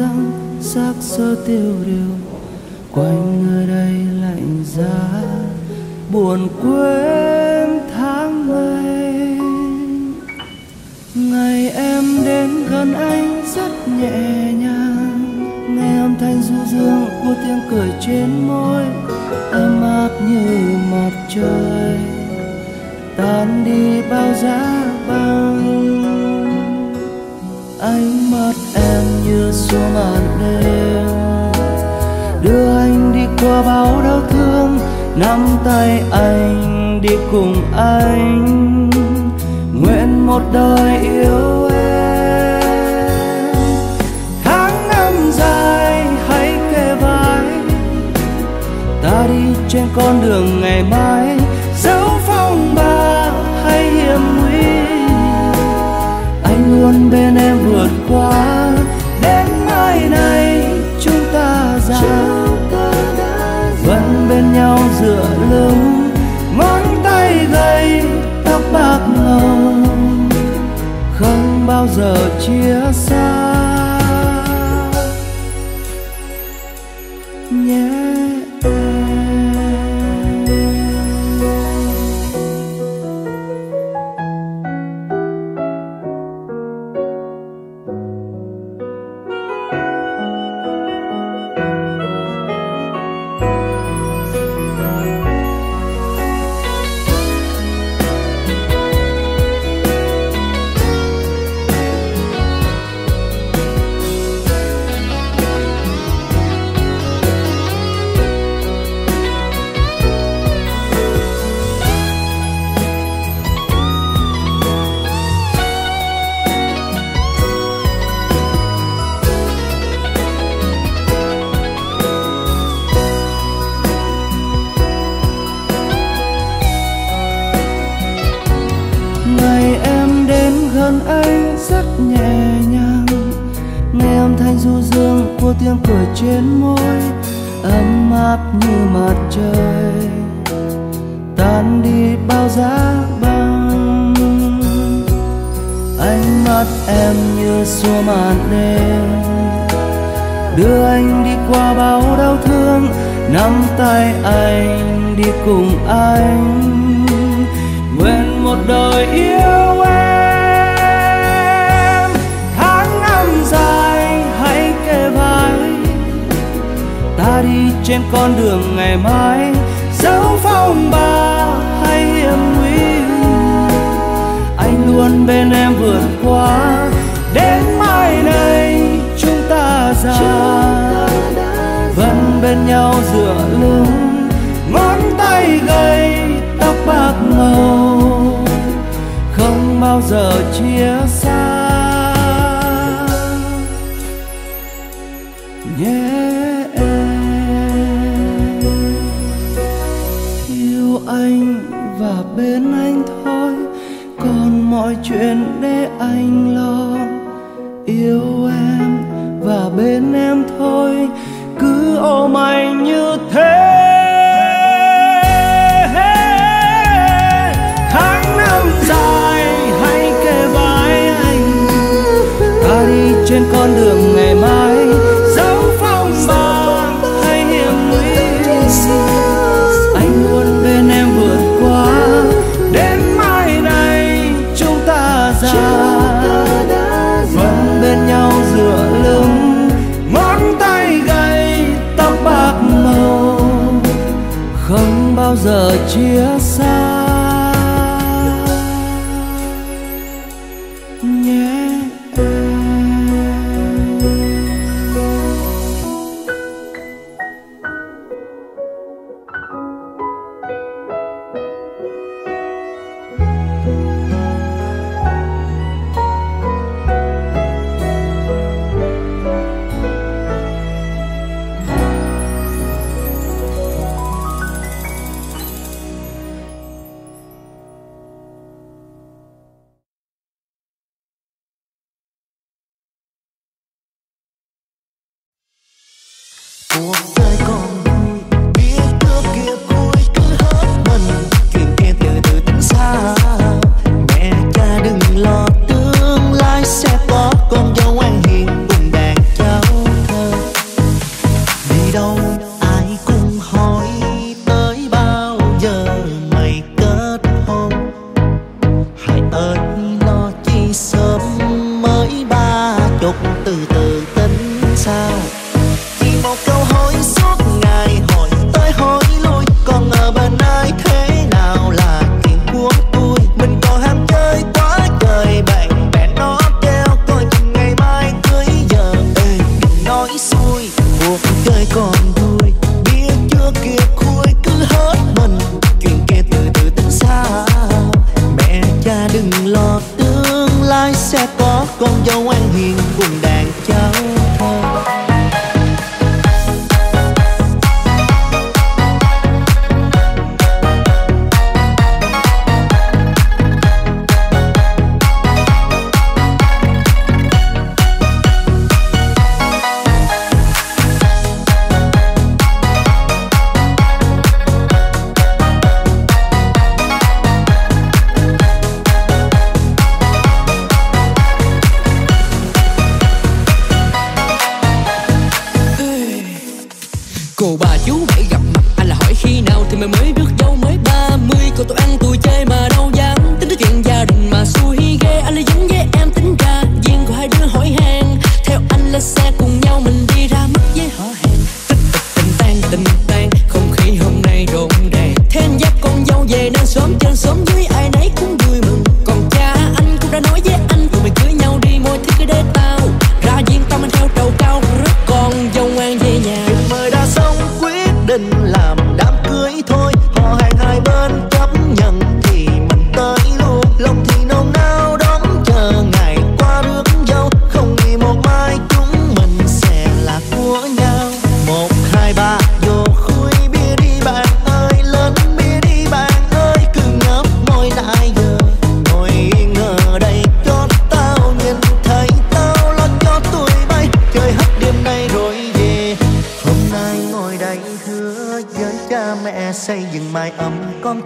răng, xác sơ tiêu điều. Quanh nơi đây lạnh giá, buồn quên tháng ngày ngày em đến gần anh rất nhẹ nhàng, nghe âm thanh du dương của tiếng cười trên môi, ấm áp như mặt trời. Tan đi bao giá băng ánh mắt em như xuống màn đêm. Đưa anh đi qua bao đau thương, nắm tay anh đi cùng anh. Nguyện một đời yêu em. Tháng năm dài, hãy kề vai. Ta đi trên con đường ngày mai dẫu phong ba. Luôn bên em vượt qua. Đến mai này chúng ta già vẫn bên nhau dựa lưng, ngón tay gầy tóc bạc ngầu không bao giờ chia xa. Nhé tay anh đi cùng anh. Nguyện một đời yêu em. Tháng năm dài, hãy kề vai. Ta đi trên con đường ngày mai. Dấu phong ba hay hiểm nguy. Anh luôn bên em vượt qua. Đến mai này, chúng ta già bên nhau dựa lưng, ngón tay gầy, tóc bạc màu. Không bao giờ chia xa. Nhé em yêu anh và bên anh thôi, còn mọi chuyện để anh lo. Yêu em và bên em thôi hoài như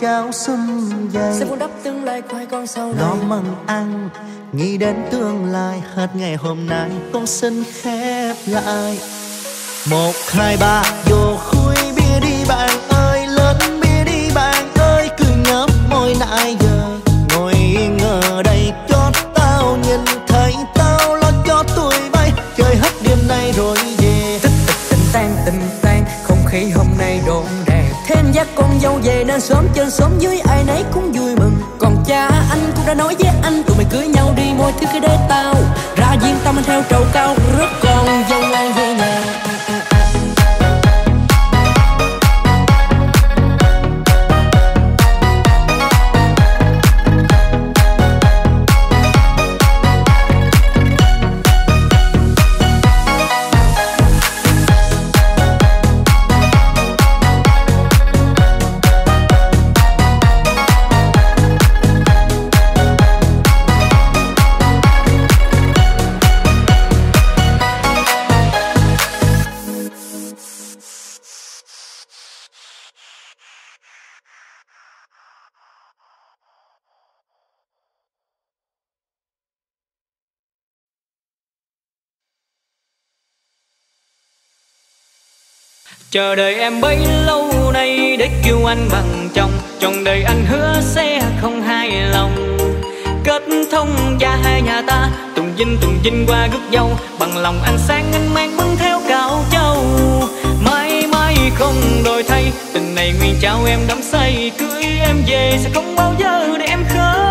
cao sum dày. Sẽ vun đắp tương lai của hai con sau này. lo mừng ăn nghĩ đến tương lai hết ngày hôm nay con xin khép lại. Một hai ba vô khui bia đi bạn ơi lớn bia đi bạn ơi cứ ngớp môi nãy giờ ngồi yên ở đây cho tao nhìn thấy tao lo cho tôi bay. Chơi hết đêm nay rồi về. Yeah. tình tan tình tan không khí hôm nay đồn anh dắt con dâu về nên sớm trên sớm dưới ai nấy cũng vui mừng. Còn cha anh cũng đã nói với anh, tụi mày cưới nhau đi mọi thứ cứ để tao. Ra duyên tâm anh theo trầu cao rất con dâu chờ đợi em bấy lâu nay để kêu anh bằng chồng. Chồng đời anh hứa sẽ không hài lòng. Kết thông gia hai nhà ta, tùng dinh tùng dinh qua gốc dâu. Bằng lòng anh sáng anh mang bưng theo cạo châu. Mãi mãi không đổi thay tình này nguyện trao em đắm say. Cưới em về sẽ không bao giờ để em khơi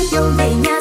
mai về nhà